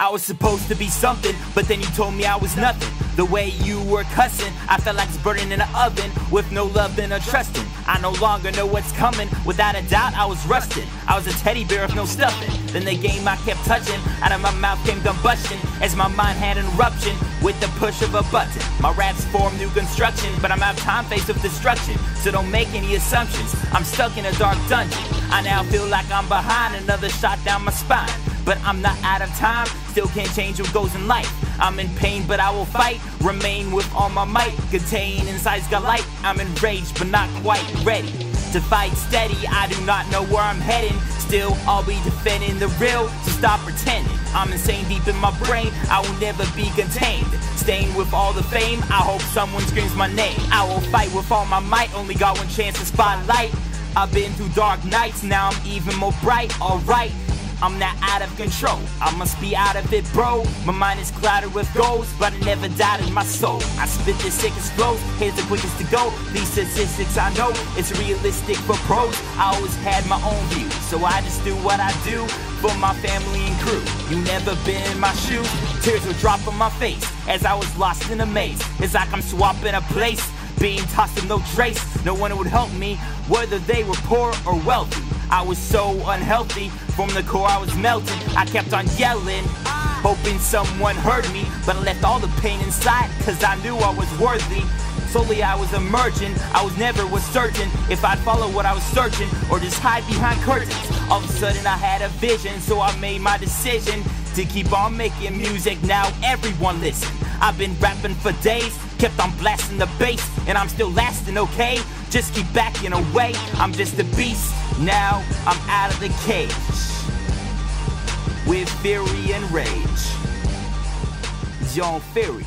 I was supposed to be something, but then you told me I was nothing. The way you were cussing, I felt like it's burning in an oven with no love and a trusting. I no longer know what's coming. Without a doubt, I was rusted. I was a teddy bear with no stuffing. Then the game I kept touching, out of my mouth came combustion as my mind had an eruption with the push of a button. My raps form new construction, but I'm out of time faced with destruction. So don't make any assumptions. I'm stuck in a dark dungeon. I now feel like I'm behind another shot down my spine. But I'm not out of time, still can't change what goes in life. I'm in pain, but I will fight, remain with all my might. Contain inside's got light, I'm enraged, but not quite ready. To fight steady, I do not know where I'm heading. Still, I'll be defending the real, so stop pretending. I'm insane deep in my brain, I will never be contained. Staying with all the fame, I hope someone screams my name. I will fight with all my might, only got one chance to spotlight. I've been through dark nights, now I'm even more bright, alright. I'm not out of control. I must be out of it, bro. My mind is clouded with goals, but I never doubted my soul. I spit the sickest flows, here's the quickest to go. These statistics I know, it's realistic for pros. I always had my own view, so I just do what I do for my family and crew. You never been in my shoes, tears would drop on my face as I was lost in a maze. It's like I'm swapping a place, being tossed with no trace. No one would help me, whether they were poor or wealthy. I was so unhealthy, from the core I was melting. I kept on yelling, hoping someone heard me, but I left all the pain inside, cause I knew I was worthy. Slowly I was emerging, I was never was certain if I'd follow what I was searching or just hide behind curtains. All of a sudden I had a vision, so I made my decision to keep on making music. Now everyone listen. I've been rapping for days, kept on blasting the bass, and I'm still lasting, okay? Just keep backing away, I'm just a beast. Now I'm out of the cage with fury and rage. Young Fury.